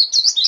you